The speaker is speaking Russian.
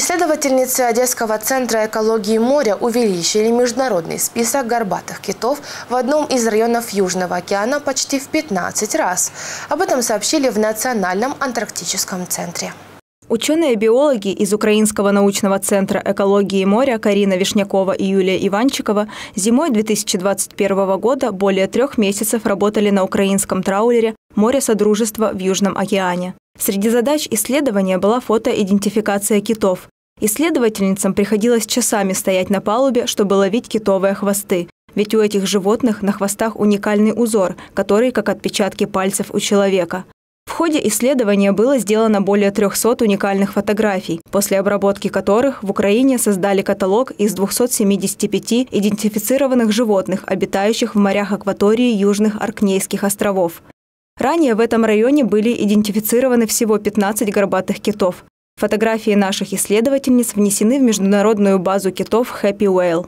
Исследовательницы Одесского центра экологии моря увеличили международный список горбатых китов в одном из районов Южного океана почти в 15 раз. Об этом сообщили в Национальном антарктическом центре. Ученые-биологи из Украинского научного центра экологии моря Карина Вишнякова и Юлия Иванчикова зимой 2021 года более трех месяцев работали на украинском траулере «Море Содружества» в Южном океане. Среди задач исследования была фотоидентификация китов. Исследовательницам приходилось часами стоять на палубе, чтобы ловить китовые хвосты. Ведь у этих животных на хвостах уникальный узор, который как отпечатки пальцев у человека. В ходе исследования было сделано более 300 уникальных фотографий, после обработки которых в Украине создали каталог из 275 идентифицированных животных, обитающих в морях акватории Южных Аркнейских островов. Ранее в этом районе были идентифицированы всего 15 горбатых китов. Фотографии наших исследовательниц внесены в международную базу китов Happy Whale.